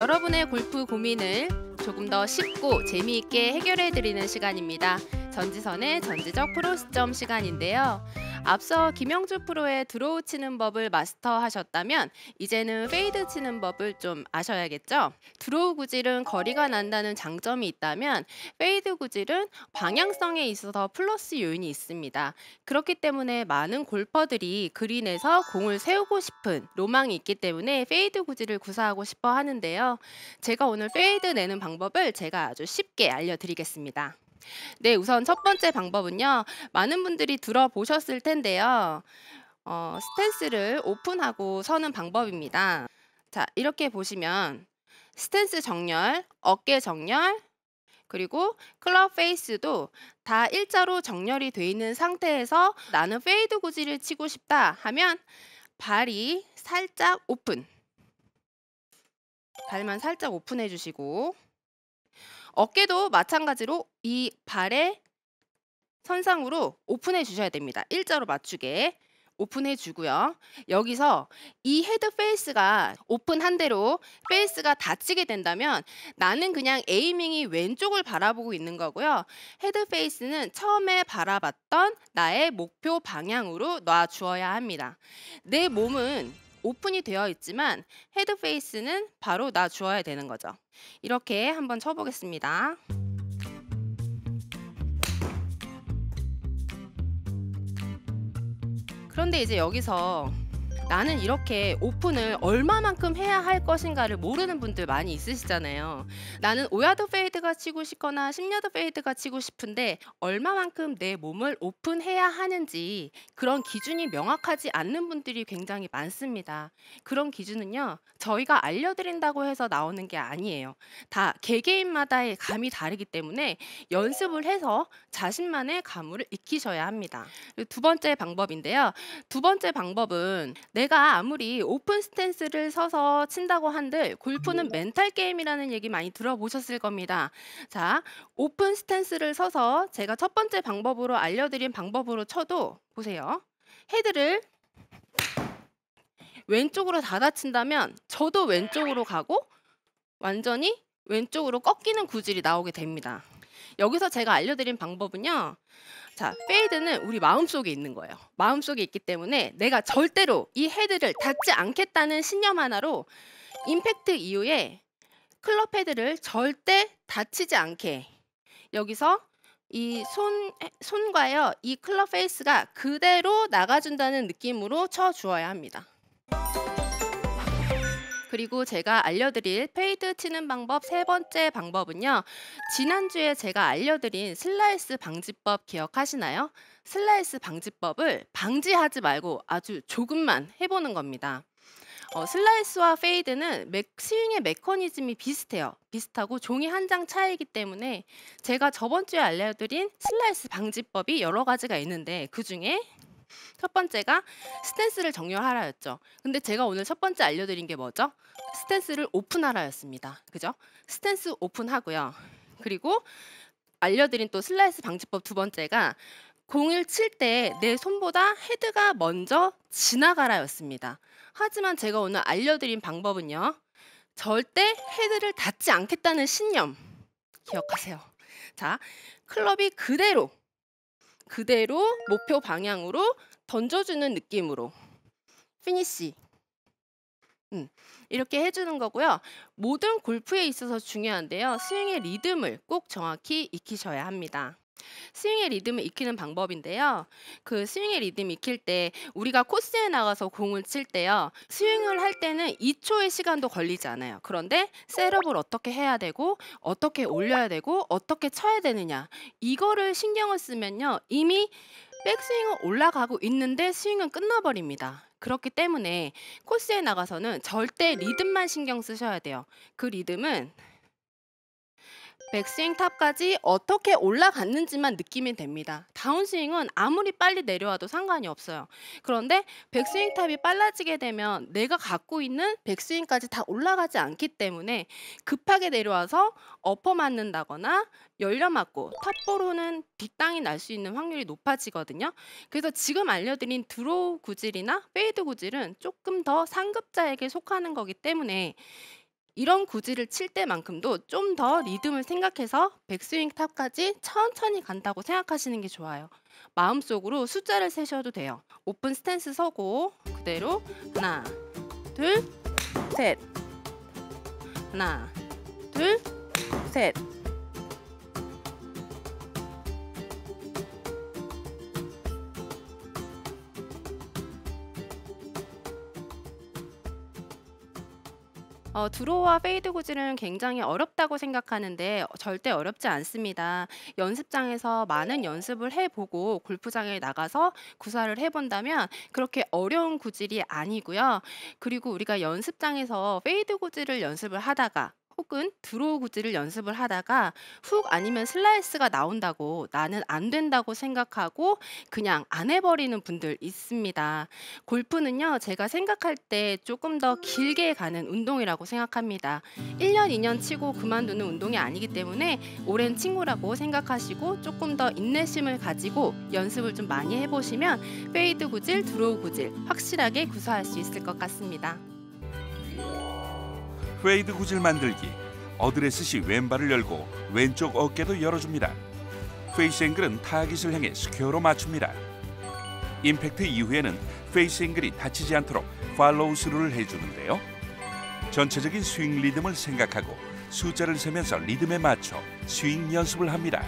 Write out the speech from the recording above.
여러분의 골프 고민을 조금 더 쉽고 재미있게 해결해 드리는 시간입니다. 전지선의 전지적 프로 시점 시간인데요. 앞서 김영주 프로의 드로우 치는 법을 마스터하셨다면 이제는 페이드 치는 법을 좀 아셔야겠죠? 드로우 구질은 거리가 난다는 장점이 있다면 페이드 구질은 방향성에 있어서 플러스 요인이 있습니다. 그렇기 때문에 많은 골퍼들이 그린에서 공을 세우고 싶은 로망이 있기 때문에 페이드 구질을 구사하고 싶어 하는데요. 제가 오늘 페이드 내는 방법을 제가 아주 쉽게 알려드리겠습니다. 네, 우선 첫 번째 방법은요. 많은 분들이 들어보셨을 텐데요. 어, 스탠스를 오픈하고 서는 방법입니다. 자, 이렇게 보시면 스탠스 정렬, 어깨 정렬, 그리고 클럽 페이스도 다 일자로 정렬이 돼 있는 상태에서 나는 페이드 구질을 치고 싶다 하면 발이 살짝 오픈. 발만 살짝 오픈해 주시고 어깨도 마찬가지로 이 발의 선상으로 오픈해 주셔야 됩니다. 일자로 맞추게 오픈해 주고요. 여기서 이 헤드 페이스가 오픈한 대로 페이스가 닫히게 된다면 나는 그냥 에이밍이 왼쪽을 바라보고 있는 거고요. 헤드 페이스는 처음에 바라봤던 나의 목표 방향으로 놔 주어야 합니다. 내 몸은 오픈이 되어 있지만 헤드 페이스는 바로 놔 주어야 되는 거죠. 이렇게 한번 쳐보겠습니다. 그런데 이제 여기서 나는 이렇게 오픈을 얼마만큼 해야 할 것인가를 모르는 분들 많이 있으시잖아요. 나는 5야드 페이드가 치고 싶거나 10야드 페이드가 치고 싶은데 얼마만큼 내 몸을 오픈해야 하는지 그런 기준이 명확하지 않는 분들이 굉장히 많습니다. 그런 기준은요. 저희가 알려드린다고 해서 나오는 게 아니에요. 다 개개인마다의 감이 다르기 때문에 연습을 해서 자신만의 감을 익히셔야 합니다. 두 번째 방법인데요. 두 번째 방법은 내가 아무리 오픈 스탠스를 서서 친다고 한들 골프는 멘탈 게임이라는 얘기 많이 들어보셨을 겁니다. 자, 오픈 스탠스를 서서 제가 첫 번째 방법으로 알려드린 방법으로 쳐도 보세요. 헤드를 왼쪽으로 닫아친다면 저도 왼쪽으로 가고 완전히 왼쪽으로 꺾이는 구질이 나오게 됩니다. 여기서 제가 알려드린 방법은요. 자, 페이드는 우리 마음속에 있는 거예요. 마음속에 있기 때문에 내가 절대로 이 헤드를 닫지 않겠다는 신념 하나로 임팩트 이후에 클럽 헤드를 절대 닫히지 않게 여기서 이 손, 손과요, 이 클럽 페이스가 그대로 나가준다는 느낌으로 쳐 주어야 합니다. 그리고 제가 알려드릴 페이드 치는 방법 세 번째 방법은요. 지난주에 제가 알려드린 슬라이스 방지법 기억하시나요? 슬라이스 방지법을 방지하지 말고 아주 조금만 해보는 겁니다. 어, 슬라이스와 페이드는 맥, 스윙의 메커니즘이 비슷해요. 비슷하고 종이 한 장 차이기 때문에 제가 저번 주에 알려드린 슬라이스 방지법이 여러 가지가 있는데 그 중에 첫 번째가 스탠스를 정렬하라였죠. 근데 제가 오늘 첫 번째 알려드린 게 뭐죠? 스탠스를 오픈하라였습니다. 그죠? 스탠스 오픈하고요. 그리고 알려드린 또 슬라이스 방지법 두 번째가 공을 칠 때 내 손보다 헤드가 먼저 지나가라였습니다. 하지만 제가 오늘 알려드린 방법은요. 절대 헤드를 닫지 않겠다는 신념 기억하세요. 자, 클럽이 그대로 그대로 목표 방향으로 던져주는 느낌으로 피니시 음, 이렇게 해주는 거고요. 모든 골프에 있어서 중요한데요. 스윙의 리듬을 꼭 정확히 익히셔야 합니다. 스윙의 리듬을 익히는 방법인데요. 그 스윙의 리듬 익힐 때 우리가 코스에 나가서 공을 칠 때요. 스윙을 할 때는 2초의 시간도 걸리지 않아요. 그런데 셋업을 어떻게 해야 되고 어떻게 올려야 되고 어떻게 쳐야 되느냐 이거를 신경을 쓰면요. 이미 백스윙은 올라가고 있는데 스윙은 끝나버립니다. 그렇기 때문에 코스에 나가서는 절대 리듬만 신경 쓰셔야 돼요. 그 리듬은 백스윙 탑까지 어떻게 올라갔는지만 느끼면 됩니다. 다운스윙은 아무리 빨리 내려와도 상관이 없어요. 그런데 백스윙 탑이 빨라지게 되면 내가 갖고 있는 백스윙까지 다 올라가지 않기 때문에 급하게 내려와서 엎어 맞는다거나 열려 맞고 탑볼 또는 뒷땅이 날 수 있는 확률이 높아지거든요. 그래서 지금 알려드린 드로우 구질이나 페이드 구질은 조금 더 상급자에게 속하는 거기 때문에 이런 구질을 칠 때만큼도 좀 더 리듬을 생각해서 백스윙 탑까지 천천히 간다고 생각하시는 게 좋아요. 마음속으로 숫자를 세셔도 돼요. 오픈 스탠스 서고 그대로 하나, 둘, 셋. 하나, 둘, 셋. 어, 드로우와 페이드 구질은 굉장히 어렵다고 생각하는데 어, 절대 어렵지 않습니다. 연습장에서 많은 연습을 해보고 골프장에 나가서 구사를 해본다면 그렇게 어려운 구질이 아니고요. 그리고 우리가 연습장에서 페이드 구질을 연습을 하다가 혹은 드로우 구질을 연습을 하다가 훅 아니면 슬라이스가 나온다고 나는 안 된다고 생각하고 그냥 안 해버리는 분들 있습니다. 골프는요, 제가 생각할 때 조금 더 길게 가는 운동이라고 생각합니다. 1년, 2년 치고 그만두는 운동이 아니기 때문에 오랜 친구라고 생각하시고 조금 더 인내심을 가지고 연습을 좀 많이 해보시면 페이드 구질, 드로우 구질 확실하게 구사할 수 있을 것 같습니다. 페이드 구질 만들기 어드레스 시 왼발을 열고 왼쪽 어깨도 열어줍니다. 페이스 앵글은 타깃을 향해 스퀘어로 맞춥니다. 임팩트 이후에는 페이스 앵글이 닫히지 않도록 팔로우 스루를 해주는데요. 전체적인 스윙 리듬을 생각하고 숫자를 세면서 리듬에 맞춰 스윙 연습을 합니다.